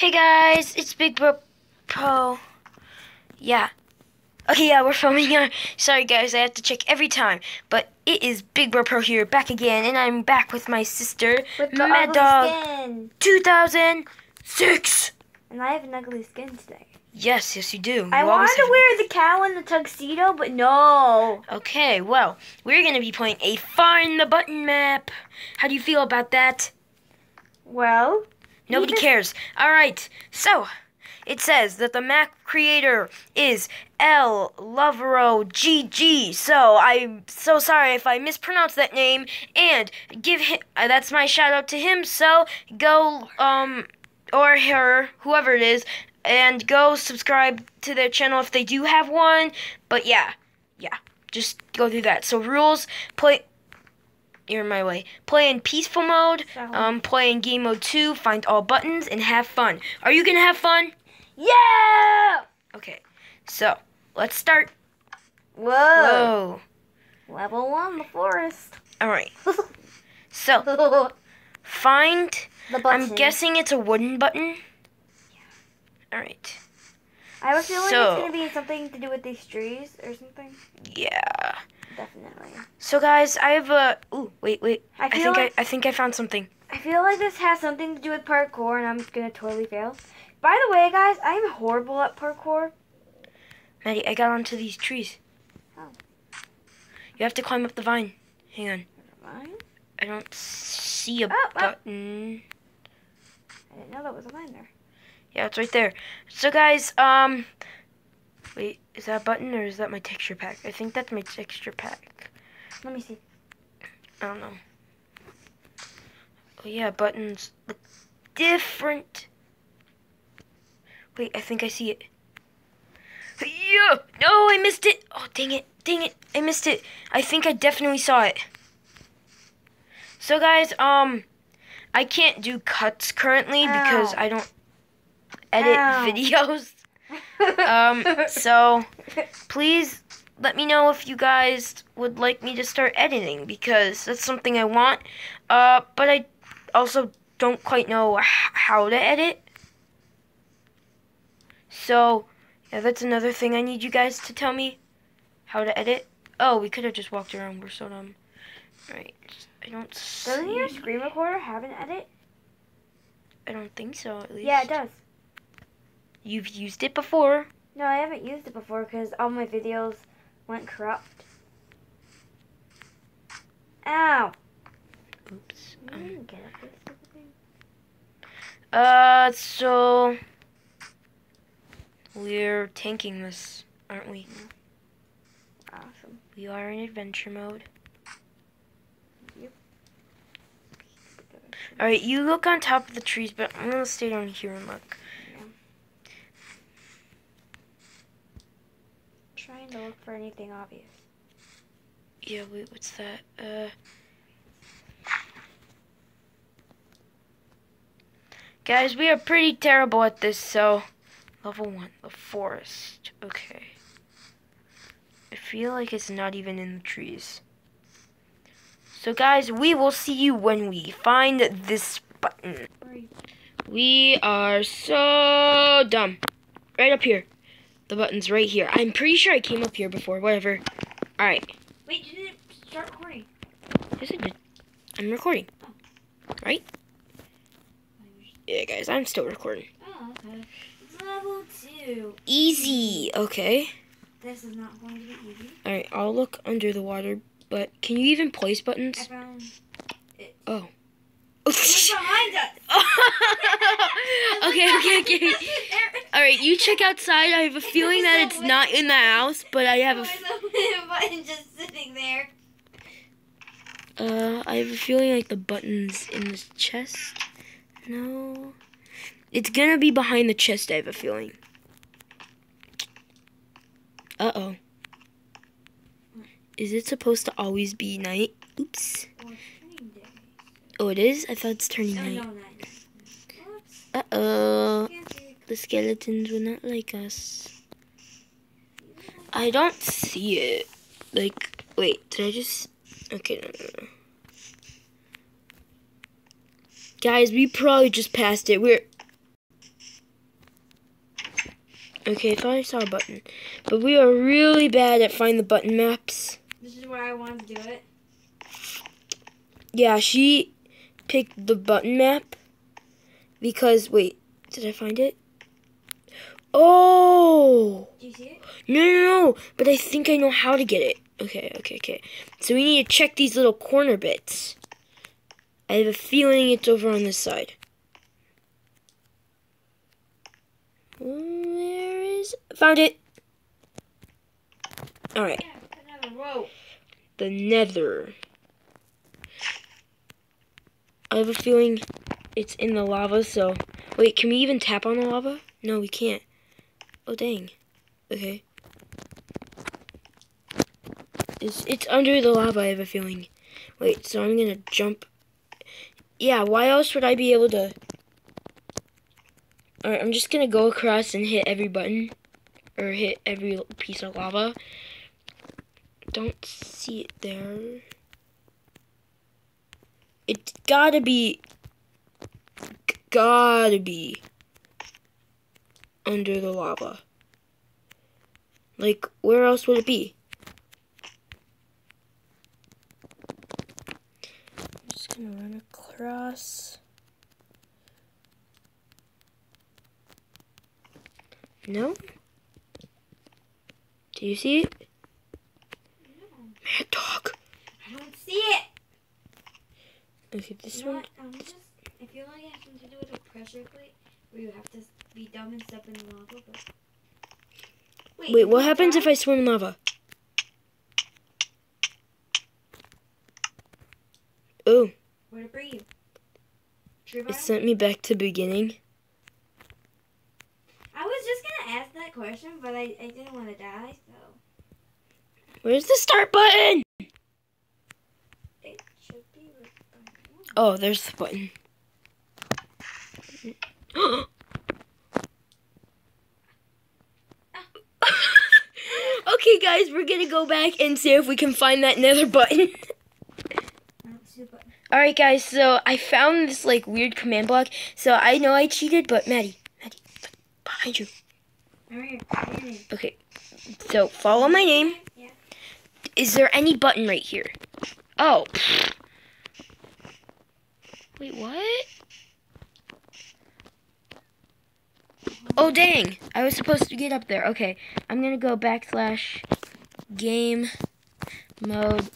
Hey guys, it's Big Bro Pro. Yeah. Okay, yeah, we're filming our. Sorry guys, I have to check every time. But it is Big Bro Pro here, back again, and I'm back with my sister, With the Mad Dog skin. 2006. And I have an ugly skin today. Yes, yes, you do. I You wanted to wear the cow and the tuxedo, but no. Okay, well, we're gonna be playing a Find the Button map. How do you feel about that? Well, Nobody Even- cares. All right. So, it says that the map creator is L Lovero GG. So, I'm so sorry if I mispronounced that name and give him uh, that's my shout out to him. So, go um or her, whoever it is, and go subscribe to their channel if they do have one. But yeah. Yeah. Just go through that. So, rules play you're in my way. Play in peaceful mode, um, play in game mode 2, find all buttons, and have fun. Are you gonna have fun? yeah. Okay, so let's start. Whoa. Whoa. Level one, the forest. Alright, so find. the button. I'm guessing it's a wooden button. Yeah. Alright, I have a feeling So- it's gonna be something to do with these trees or something. yeah. Definitely. So guys, I have a. Ooh, wait, wait. I I think like I, I think I found something. I feel like this has something to do with parkour, and I'm gonna totally fail. By the way, guys, I'm horrible at parkour. Maddie, I got onto these trees. Oh. You have to climb up the vine. Hang on. Vine? I don't see a Oh, oh. button. I didn't know that was a vine there. Yeah, it's right there. So guys, um wait, is that a button or is that my texture pack? I think that's my texture pack. Let me see. I don't know. Oh yeah, buttons look different. Wait, I think I see it. Yeah! No, I missed it! Oh dang it, dang it, I missed it. I think I definitely saw it. So guys, um I can't do cuts currently because I don't edit Ow. videos. Um, so please let me know if you guys would like me to start editing because that's something I want. Uh, but I also don't quite know h- how to edit. So, yeah, that's another thing I need you guys to tell me how to edit. Oh, we could have just walked around. We're so dumb. Right. I don't Doesn't see. your screen recorder have an edit? I don't think so, at least. Yeah, it does. You've used it before. No, I haven't used it before because all my videos went corrupt. Ow! Oops. Um, get up this thing. Uh, so we're tanking this, aren't we? Awesome. We are in adventure mode. Yep. All right, you look on top of the trees, but I'm gonna stay down here and look. Trying to look for anything obvious. Yeah, wait, what's that? Uh. Guys, we are pretty terrible at this, so level one, the forest. Okay. I feel like it's not even in the trees. So, guys, we will see you when we find this button. We are so dumb. Right up here. The button's right here. I'm pretty sure I came up here before. Whatever. Alright. Wait, did it start recording? Yes, I did. I'm recording. Oh. Right? Yeah, guys, I'm still recording. Oh, okay. Level two. Easy. Okay. This is not going to be easy. Alright, I'll look under the water, but can you even place I buttons? Oh. it's behind us. okay, okay, okay. Alright, you check outside. I have a feeling that it's not in the house, but I have a button just sitting there. uh, I have a feeling like the buttons in the chest. No. It's gonna be behind the chest, I have a feeling. Uh oh. Is it supposed to always be night? Oops. Oh, it is? I thought it's turning Oh, night. Uh oh. The skeletons will not like us. I don't see it. Like, wait, did I just. Okay, no, no, no. Guys, we probably just passed it. We're Okay, I thought I saw a button. But we are really bad at find the button maps. This is where I wanted to do it. Yeah, she picked the button map because wait, did I find it? Oh Do you see it? no no no! But I think I know how to get it. Okay, okay, okay. So we need to check these little corner bits. I have a feeling it's over on this side. Where is found it? Alright. Yeah, the nether. I have a feeling it's in the lava, so. Wait, can we even tap on the lava? No, we can't. Oh, dang. Okay. It's, it's under the lava, I have a feeling. Wait, so I'm gonna jump. Yeah, why else would I be able to. Alright, I'm just gonna go across and hit every button. Or hit every piece of lava don't see it there. It's gotta be. Gotta be. Under the lava. Like, where else would it be? I'm just gonna run across. No? Do you see it? Mad dog. I don't see it. Okay, this You know one. what? Um, just, I feel like it has something to do with a pressure plate where you have to be dumb and step in the lava. But... Wait, what happens if I swim in lava? Oh, Where'd it bring you? It sent me back to beginning. I was just gonna ask that question, but I, I didn't want to die, so Where's the start button? it should be. right. Oh, there's the button. okay, guys, we're gonna go back and see if we can find that nether button. I don't see the button. Alright, guys, so I found this, like, weird command block. So I know I cheated, but Maddie, Maddie, look, behind you. Right here. Right here. Okay, so follow my name. Yeah. Is there any button right here? Oh. Wait, what? Oh, dang. I was supposed to get up there. Okay, I'm going to go backslash game mode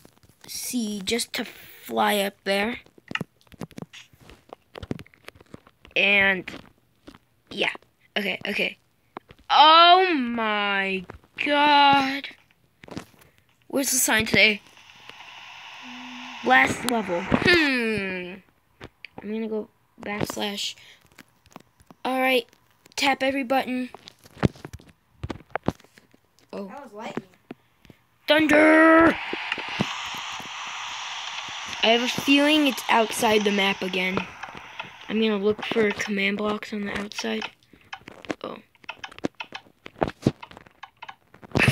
C just to fly up there. And yeah. Okay, okay. Oh my god. Where's the sign today? Last level. Hmm. I'm gonna go backslash. Alright. Tap every button. Oh. That was lightning. Thunder! I have a feeling it's outside the map again. I'm gonna look for command blocks on the outside. Oh.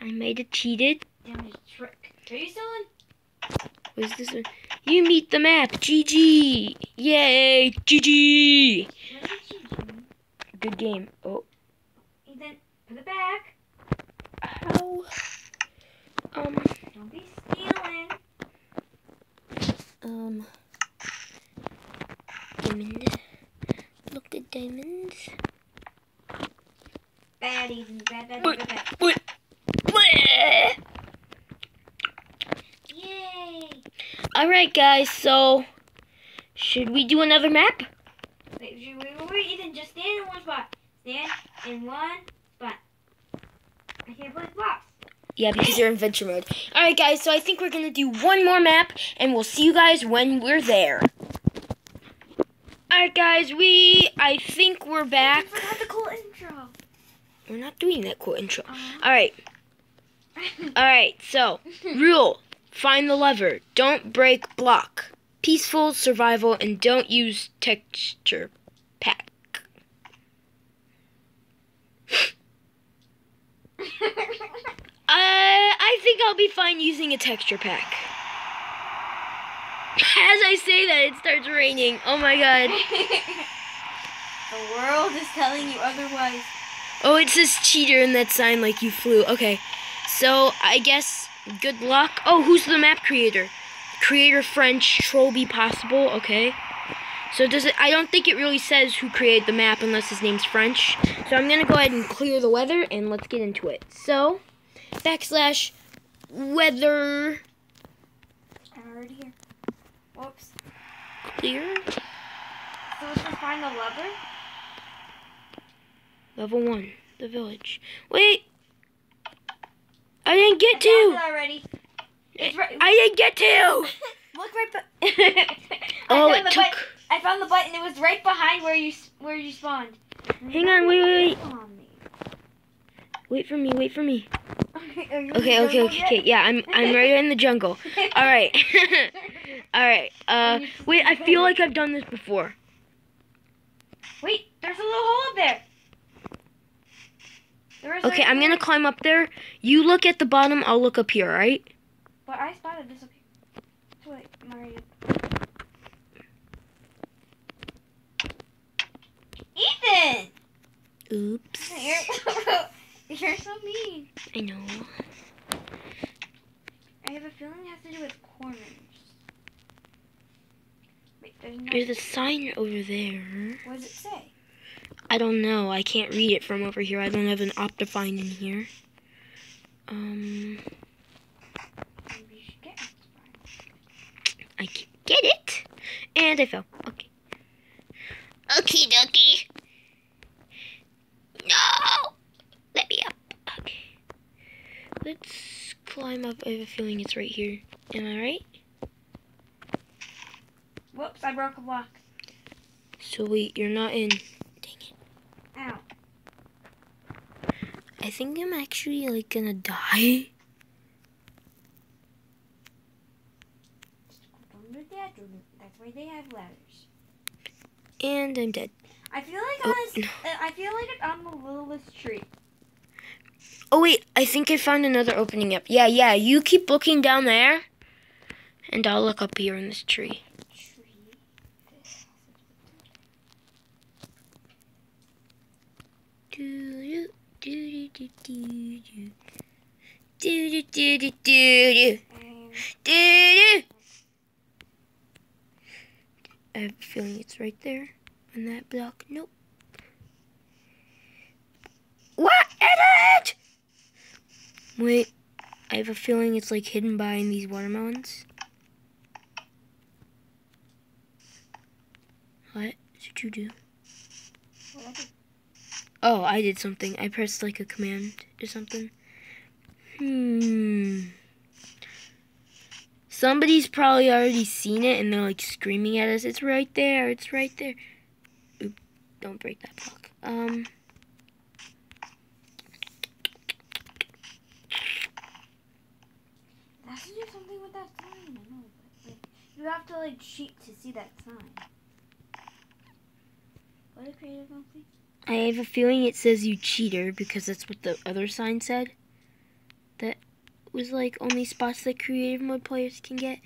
I made it cheated. Damn it, trick. Are you still in? Was this one? You meet the map. GG. Yay. GG. What did you do? Good game. Oh. Ethan, put it back. How? Um. Don't be stealing. Um. Diamond. Look at diamonds. Bad, Ethan. Bad, bad, bad, bad. What? Yay! All right, guys. So, should we do another map? Wait, wait, Ethan, just stand in one spot. Stand in one spot. I can't play blocks. Yeah, because you're in venture mode. All right, guys. So I think we're gonna do one more map, and we'll see you guys when we're there. All right, guys. We I think we're back. I forgot the cool intro. We're not doing that cool intro. Uh-huh. All right. All right. So rule: find the lever. Don't break block. Peaceful survival, and don't use texture pack. I uh, I think I'll be fine using a texture pack. As I say that, it starts raining. Oh my god. the world is telling you otherwise. Oh, it says cheater in that sign like you flew. Okay. So I guess good luck. Oh, who's the map creator? Creator French, Trollby possible. Okay. So does it I don't think it really says who created the map unless his name's French. So I'm gonna go ahead and clear the weather and let's get into it. So backslash weather I'm already here. Whoops. clear. So let's just find the lever. Level one, the village. Wait! I didn't get I to! it already. It's eh, right. I didn't get to! Look right. Oh, it took. I found the button. It was right behind where you where you spawned. Hang on, wait, wait, wait. Wait for me, wait for me. Okay, are you in Okay, okay, okay, okay. Yeah, I'm I'm right in the jungle. All right. All right. Uh, wait. I feel like I've done this before. Wait, there's a little hole up there. There is Okay, I'm gonna climb up there. You look at the bottom. I'll look up here. All right. But I spotted this up here. Wait, I'm already. Ethan! Oops. You're, you're so mean. I know. I have a feeling it has to do with corners. Wait, there's no. There's a sign over there. What does it say? I don't know. I can't read it from over here. I don't have an Optifine in here. Um, Maybe you should get it. I can get it, and I fell. Okay. Okie dokie. No! Let me up. Okay. Let's climb up. I have a feeling it's right here. Am I right? Whoops, I broke a block. So wait, you're not in. Dang it. Ow. I think I'm actually like gonna die. Don't do that. do it. That's why they have ladders. And I'm dead. I feel like Oh, no. uh, I feel like on the littlest tree. Oh wait, I think I found another opening up. Yeah, yeah, you keep looking down there. And I'll look up here in this tree. Tree. This. Do do do do do do do do do do do do do do. I have a feeling it's right there on that block. Nope. What is it? Wait, I have a feeling it's like hidden behind these watermelons. What did you do? what I did- Oh, I did something. I pressed like a command or something. Hmm. Somebody's probably already seen it and they're like screaming at us. It's right there. It's right there. Don't break that block. Um. Has to do something with that sign. I know, but like, you have to like cheat to see that sign. What a creative one. I have a feeling it says you cheater because that's what the other sign said. That was like only spots that creative mode players can get.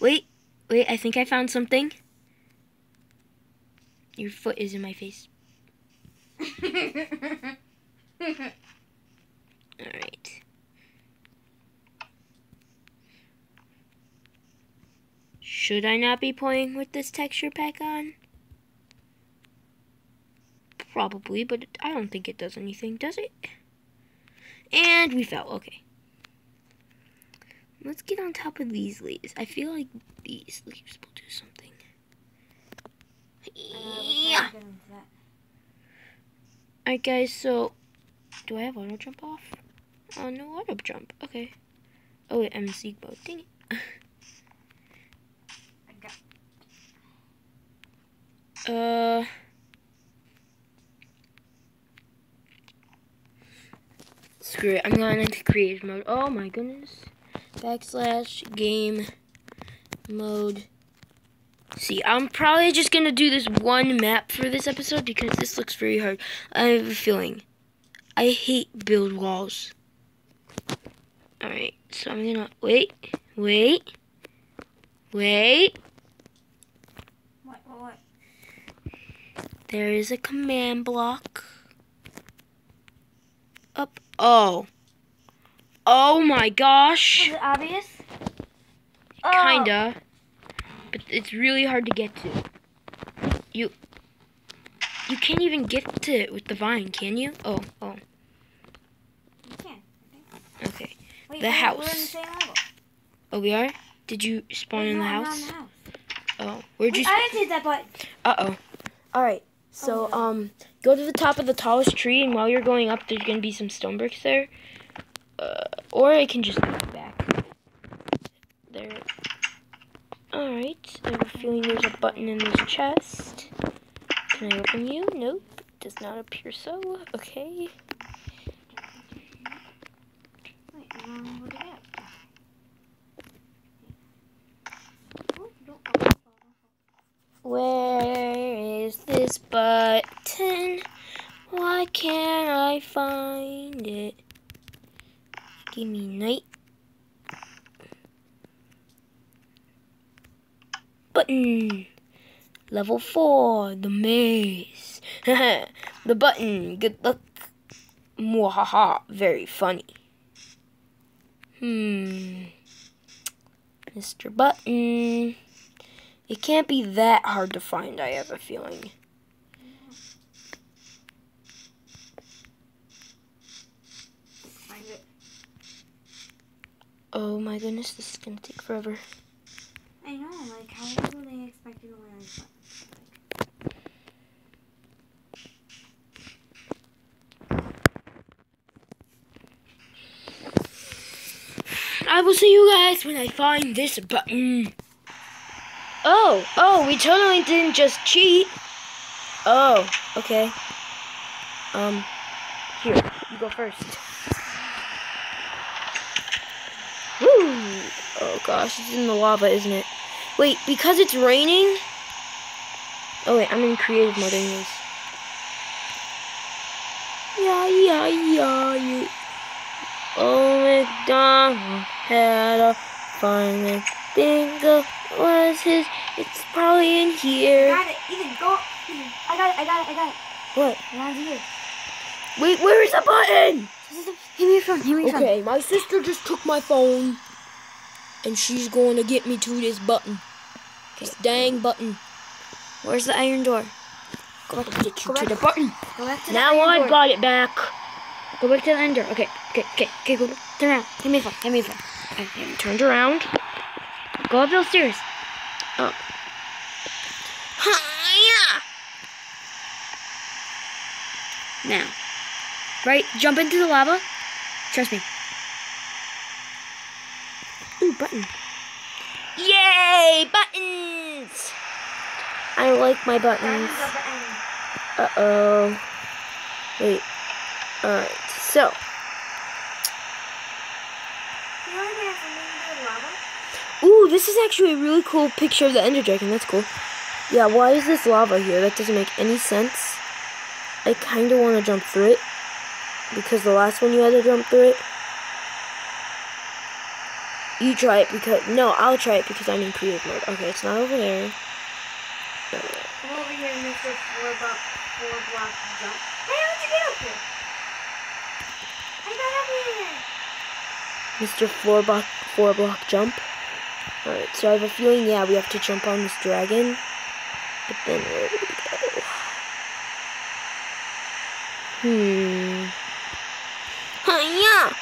Wait, wait, I think I found something. Your foot is in my face. Alright. Should I not be playing with this texture pack on? Probably, but I don't think it does anything, does it? And we fell, okay. Let's get on top of these leaves. I feel like these leaves will do something. Alright guys, so do I have auto jump off? Oh no auto jump. Okay. Oh wait, I'm in seek mode. Dang it. I got Uh Screw it. I'm going into creative mode. Oh my goodness. Backslash game mode. See, I'm probably just gonna do this one map for this episode because this looks very hard. I have a feeling. I hate build walls. Alright, so I'm gonna wait, wait, wait. what? What? What? There is a command block. Up. Oh. Oh my gosh. Was it obvious? Kinda. Oh. Kinda. But it's really hard to get to. You you can't even get to it with the vine, can you? Oh, oh, You can. okay. Wait, The we're- We're in the house. same level. Oh, we are? Did you spawn in No, the I'm not house? in the house. Oh, where'd you Wait, I didn't hit that button. Uh oh. All right. So Oh, no. um, go to the top of the tallest tree, and while you're going up, there's gonna be some stone bricks there. Uh, or I can just go back. There. All right. I have a feeling there's a button in this chest. Can I open you? Nope. Does not appear so. Okay. Where is this button? Why can't I find it? Give me night. Button. Level 4, the maze. the button, good luck. Mwahaha, very funny. Hmm. Mr. Button. It can't be that hard to find, I have a feeling. Find it. Oh my goodness, this is gonna take forever. I know, like, how do they expect you to this button? I will see you guys when I find this button. Oh, oh, we totally didn't just cheat. Oh, okay. Um, here, you go first. Woo! Oh gosh, it's in the lava, isn't it? Wait, because it's raining? Oh wait, I'm in creative mode anyways. Yeah, yeah, yeah, yeah. Oh, McDonald had a farm and bingo was his. It's probably in here. I got it, Ethan, go. Ethan, I got it, I got it, I got it. What? Here. Wait, where is the button? Give me your phone, give me your phone. Okay, my sister just took my phone, and she's going to get me to this button. This dang button. Where's the iron door? Go back to get you to the button. To Now iron I door. got it back. Go back to the iron door. Okay, okay, okay, okay, go back. Turn around. Give me your phone, give me your phone. Okay, turned around. Go up those stairs. Oh. Hiya! Now. Right, jump into the lava. Trust me. Ooh, button. Yay, buttons! I like my buttons. Uh oh. Wait. Alright, so. Ooh, this is actually a really cool picture of the Ender Dragon. That's cool. Yeah, why is this lava here? That doesn't make any sense. I kind of want to jump through it. Because the last one you had to jump through it. You try it because... No, I'll try it because I'm in creative mode. Okay, it's not over there. Come over here, Mr. Four block, four block jump. Hey, how'd you get up here? I got up here. Mr. Four block, four block jump. Alright, so I have a feeling, yeah, we have to jump on this dragon. But then where do we go? Hmm. Hiya!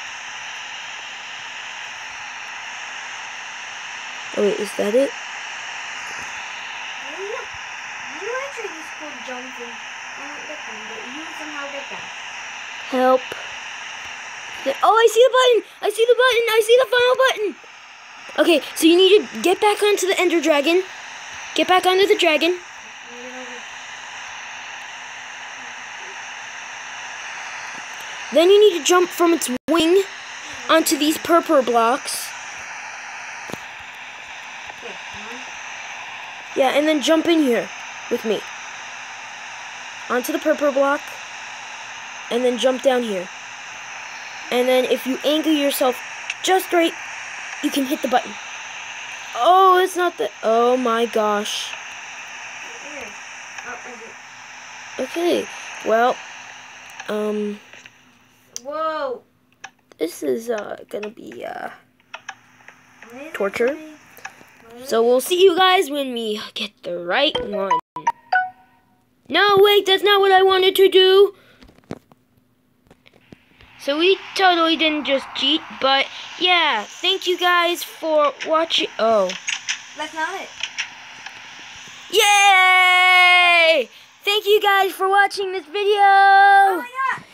Oh wait, is that it? You, you actually just go jumping. I don't get them, but you somehow that it? Help. Oh, I see the button! I see the button! I see the final button! Okay, so you need to get back onto the Ender Dragon. Get back onto the dragon. Then you need to jump from its wing onto these purple blocks. Okay, one. Yeah, and then jump in here with me. Onto the purple block. And then jump down here. And then if you angle yourself just right, you can hit the button. Oh, it's not the. Oh my gosh. Here. Is it? Okay, well, um, Whoa. this is uh, gonna be uh, Torture? Coming? Why is So we'll see you guys when we get the right one. No, wait, that's not what I wanted to do. So we totally didn't just cheat, but yeah, thank you guys for watching. Oh. That's not it. Yay! Thank you guys for watching this video. Oh my god.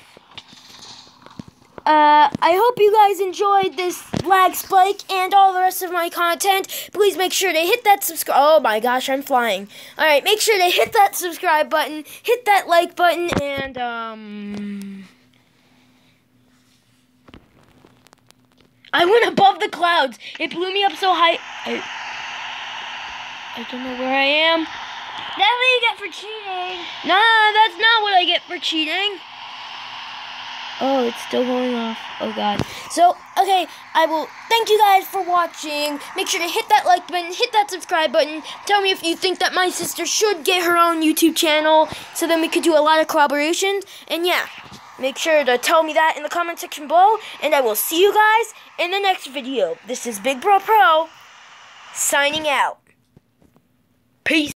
Uh, I hope you guys enjoyed this lag spike and all the rest of my content. Please make sure to hit that subscribe. Oh my gosh, I'm flying. All right, make sure to hit that subscribe button, hit that like button, and um. I went above the clouds. It blew me up so high. I, I don't know where I am. That's what you get for cheating. Nah, that's not what I get for cheating. Oh, it's still going off. Oh god. So, okay, I will thank you guys for watching. Make sure to hit that like button, hit that subscribe button. Tell me if you think that my sister should get her own YouTube channel so then we could do a lot of collaborations. And yeah, make sure to tell me that in the comment section below and I will see you guys in the next video. This is Big Bro Pro signing out. Peace.